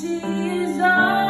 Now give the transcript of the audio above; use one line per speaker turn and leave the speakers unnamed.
she is all.